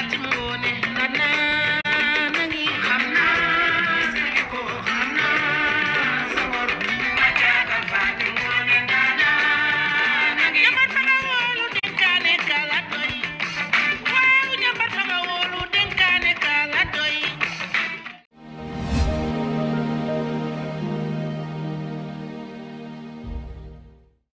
Fatimbo morning.